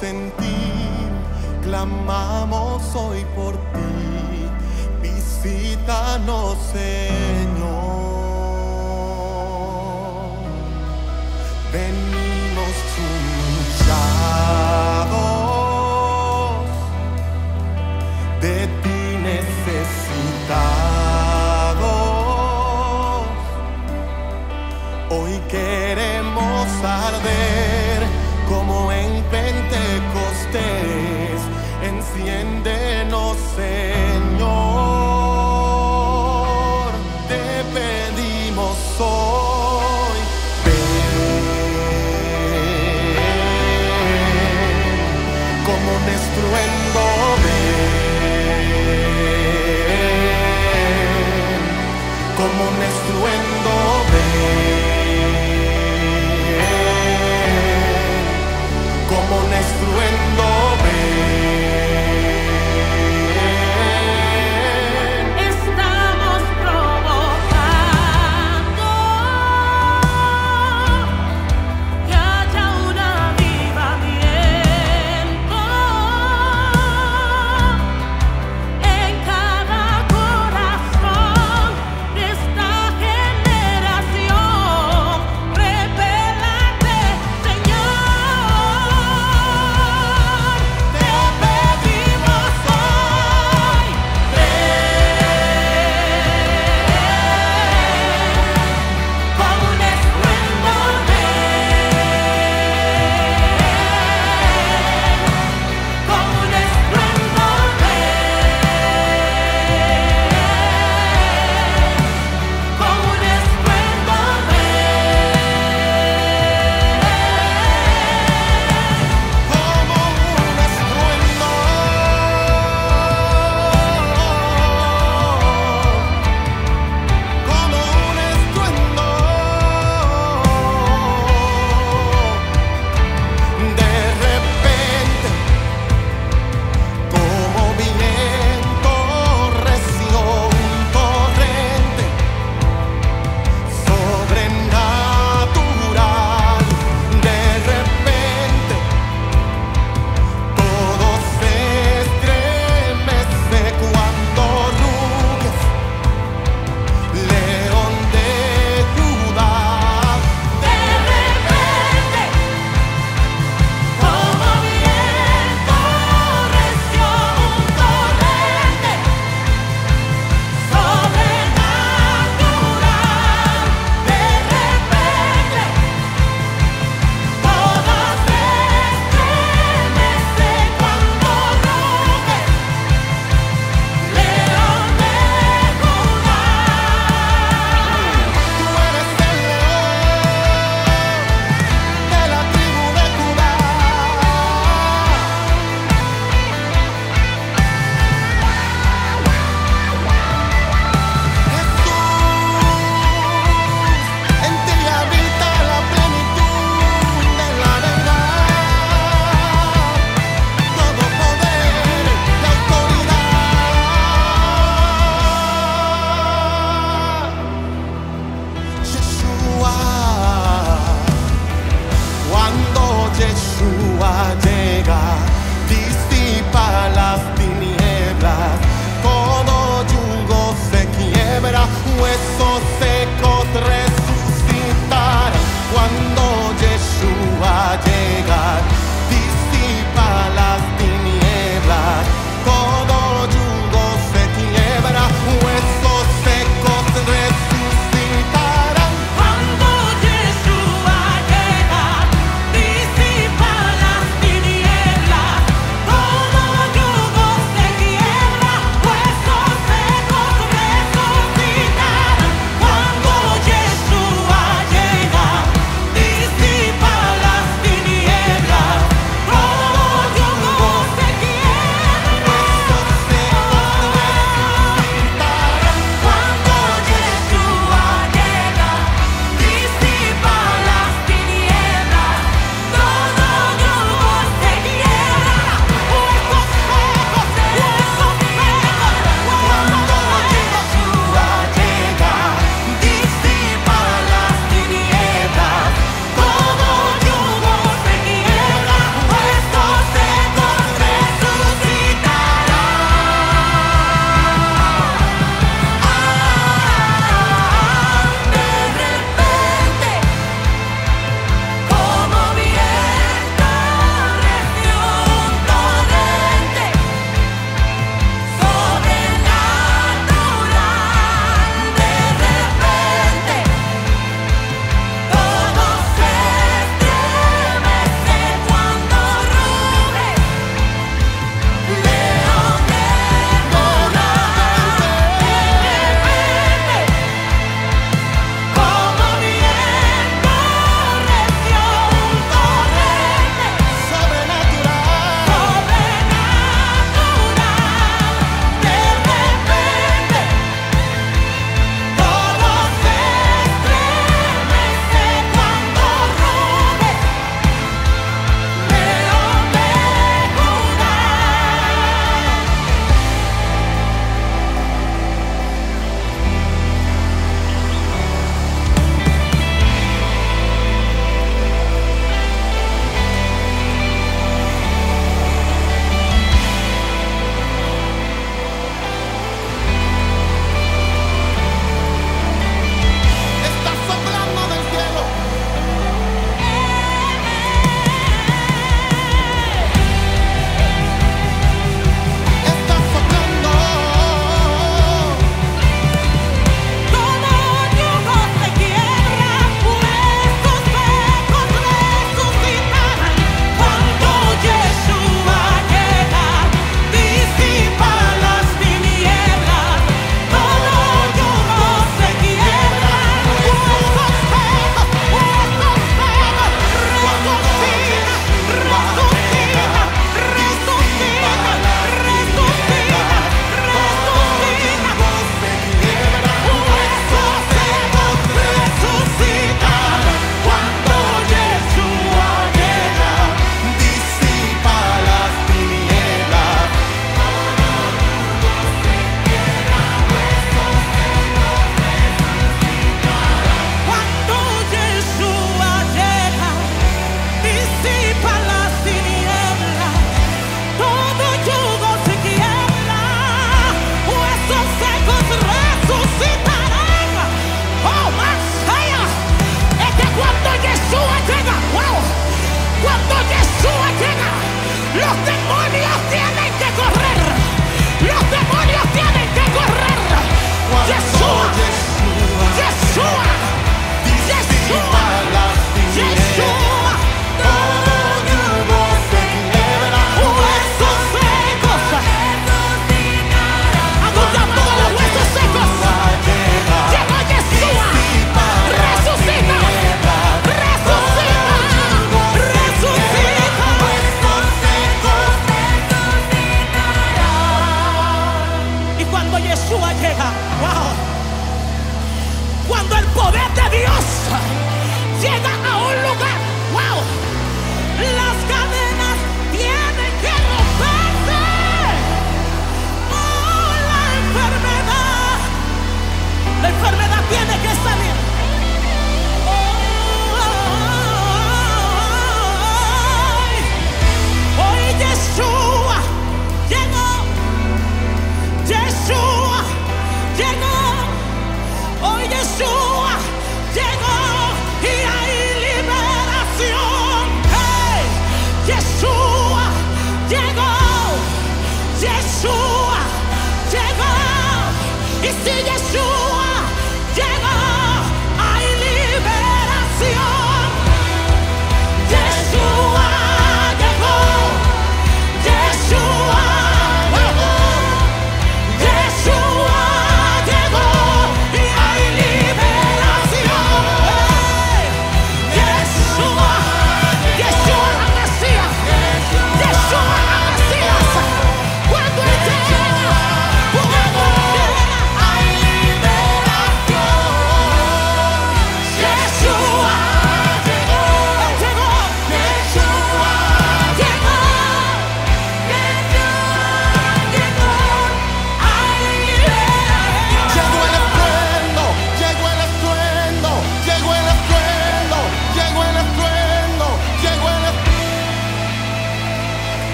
sentir. Clamamos hoy por ti, visítanos, Señor. Venimos